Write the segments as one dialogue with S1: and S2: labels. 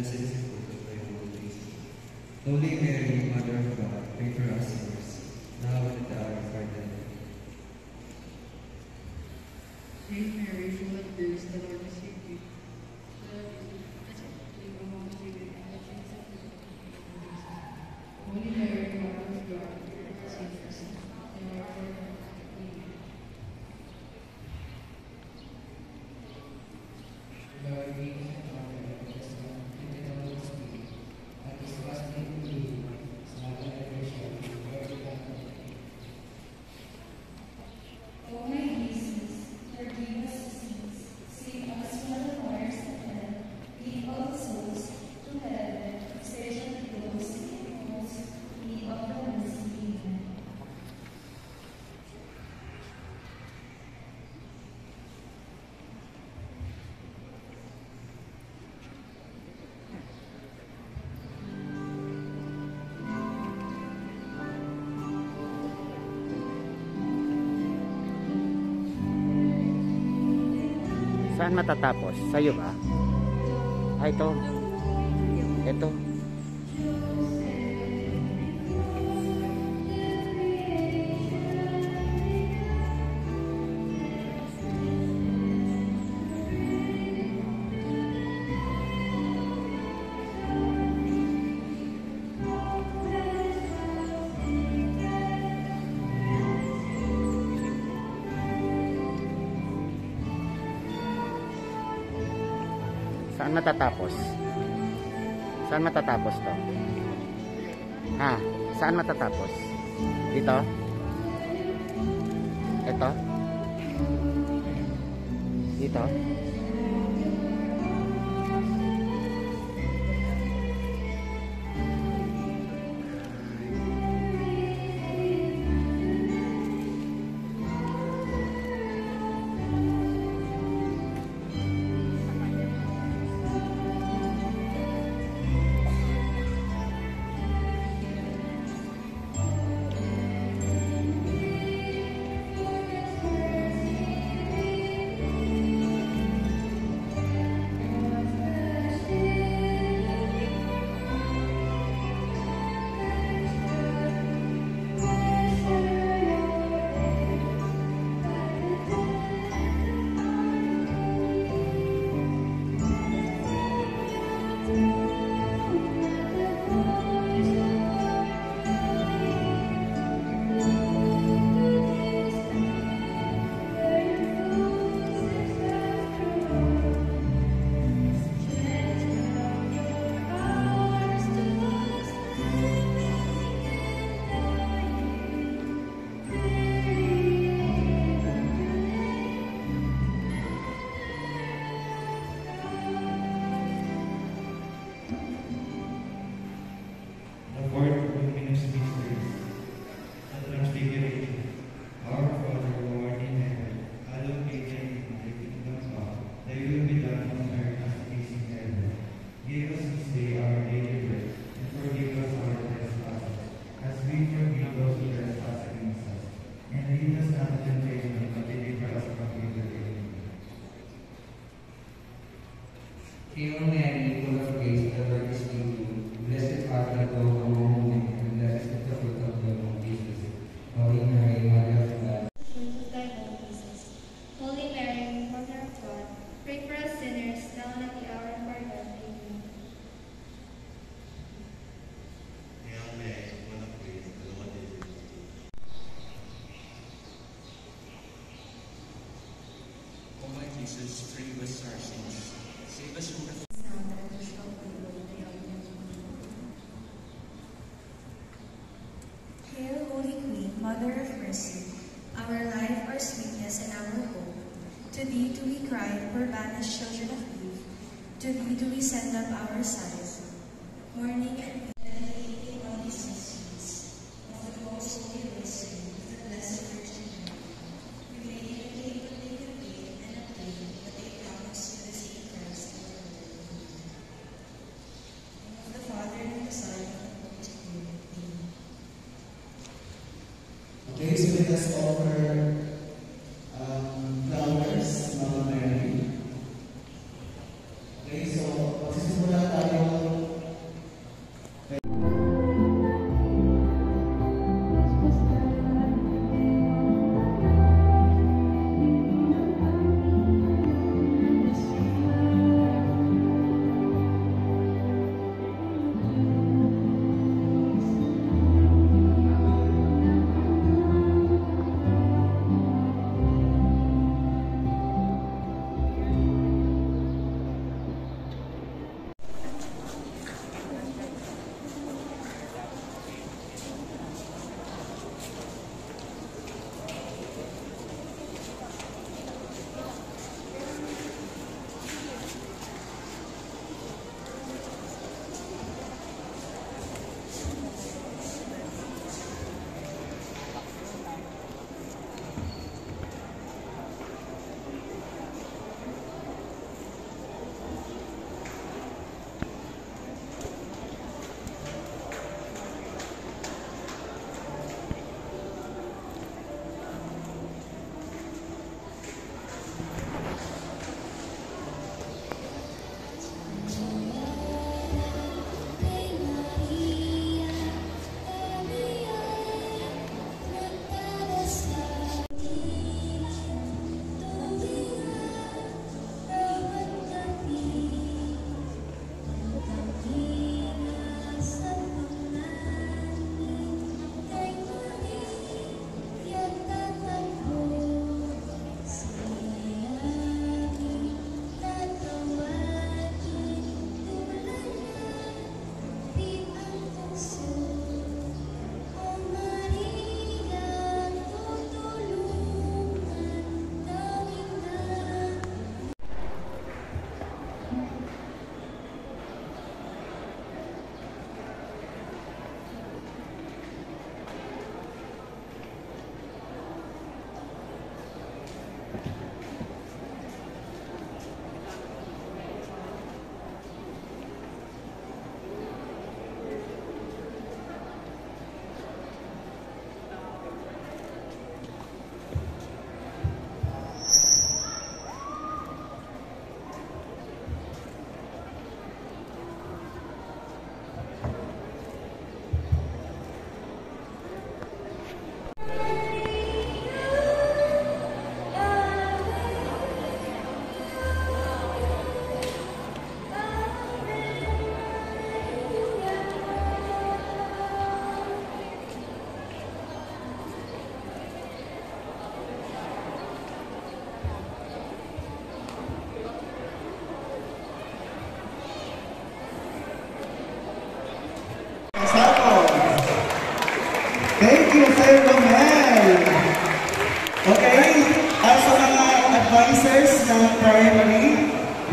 S1: Blessed is the fruit of
S2: thy womb, Jesus. Holy Mary, Mother of God, pray for us sinners, now and at
S3: the hour of our death. Hail Mary, full of
S4: grace, the Lord
S5: Saan matatapos? Sa'yo ba? Ah, ito. Ito. Saan matatapos? Saan matatapos to? Ha? Saan matatapos? Dito? Ito? Dito?
S3: Jesus,
S6: forgive us our sins. Save us from the
S7: Hail, Holy Queen, Mother of Mercy, our life, our sweetness, and our hope. To thee do we cry, poor banished children of Eve. To thee do we send up our sighs. Mourning and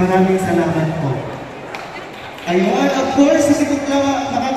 S8: Maraming salamat po. Ayun, of course, hindi ko lang makakalimutan